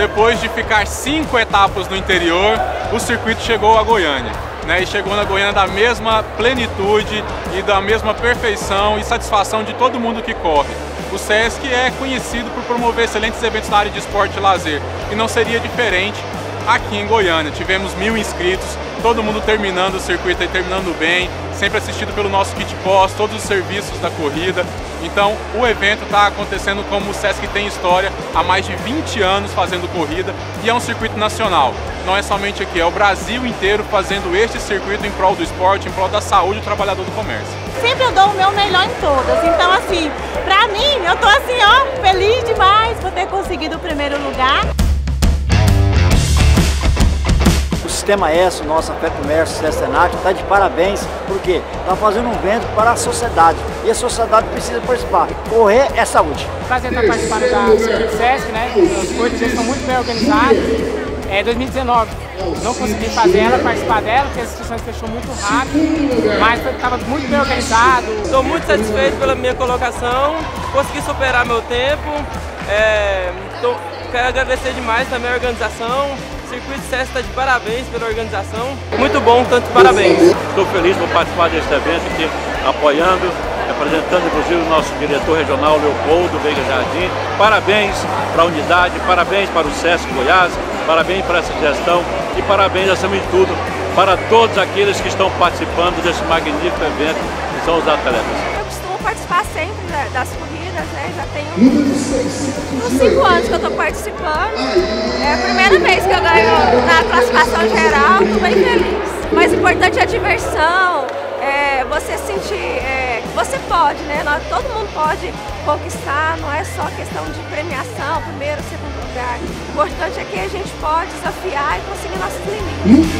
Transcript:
depois de ficar cinco etapas no interior, o circuito chegou a Goiânia. Né, e chegou na Goiânia da mesma plenitude e da mesma perfeição e satisfação de todo mundo que corre. O SESC é conhecido por promover excelentes eventos na área de esporte e lazer e não seria diferente aqui em Goiânia. Tivemos mil inscritos, todo mundo terminando o circuito e terminando bem, sempre assistido pelo nosso kit pós, todos os serviços da corrida. Então o evento está acontecendo como o Sesc tem história há mais de 20 anos fazendo corrida e é um circuito nacional. Não é somente aqui, é o Brasil inteiro fazendo este circuito em prol do esporte, em prol da saúde do trabalhador do comércio. Sempre eu dou o meu melhor em todas, então assim, pra mim, eu tô assim ó, feliz demais por ter conseguido o primeiro lugar sistema S, nossa Fé Comércio, Senac, está de parabéns, porque está fazendo um evento para a sociedade e a sociedade precisa participar. Correr é saúde. Prazer estar participando da Sesc, né? As coisas estão muito bem organizadas. É 2019. Não consegui fazer ela, participar dela, porque as inscrições fechou muito rápido, mas estava muito bem organizado. Estou muito satisfeito pela minha colocação, consegui superar meu tempo. É, tô, quero agradecer demais também a organização, Circuito SES está de parabéns pela organização. Muito bom, tanto parabéns. Estou feliz por participar deste evento aqui, apoiando, representando inclusive o nosso diretor regional Leopoldo Veiga Jardim. Parabéns para a unidade, parabéns para o SESC Goiás, parabéns para essa gestão e parabéns, acima de tudo, para todos aqueles que estão participando desse magnífico evento, que são os atletas. Participar sempre das corridas, né? Já tenho uns cinco anos que eu estou participando. É a primeira vez que eu ganho na classificação geral, estou bem feliz. O mais importante é a diversão, é você sentir é, você pode, né? Todo mundo pode conquistar, não é só questão de premiação, primeiro, segundo lugar. O importante é que a gente pode desafiar e conseguir nossos limites.